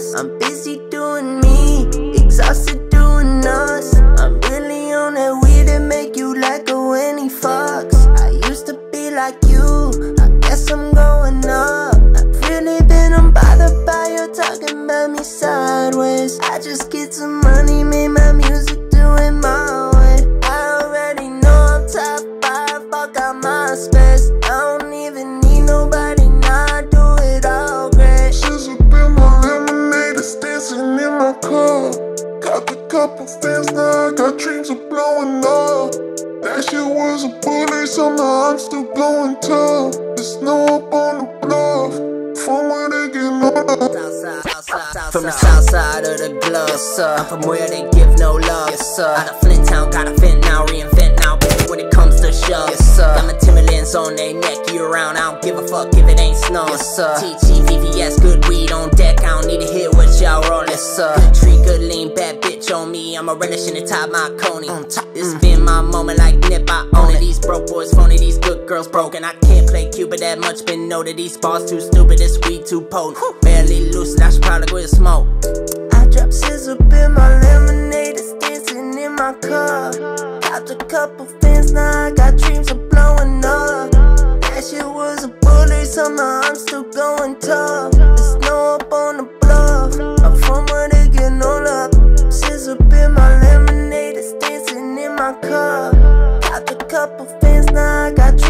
discuss. I'm busy doing me, exhausted doing us. I'm really on that weed that make you like a Winnie Fox. I used to be like you, I guess I'm going up. I've really been unbothered by your talking about me sideways. I just get some money, make my music do it my way. I already know I'm top five, fuck out my Got a couple fans now, got dreams of blowing up. That shit was a bully, somehow I'm still going tough. There's no up on the bluff, from where they get up. From the south side of the glove, sir. From where they give no love, yes, sir. Out of Flint Town, gotta fit now, reinvent now, when it comes to shove, yes, sir. Got my Timberlands on they neck year round, I don't give a fuck if it ain't snow, yes, sir. TG, VVS, good weed on deck, I don't on me, I'm a relish in the top my coney. On top, This mm. been my moment like Nip, I own it. These broke boys phony, these good girls broken. I can't play Cupid that much, been noted. These bars too stupid, this weed too potent. Barely loose, I should probably quit smoke. I drop scissors in my lemonade, it's dancing in my car. Popped a couple fans, now I got dreams of blowing up. That shit was a bully, somehow I'm still going tough. Couple fans, now I got dreams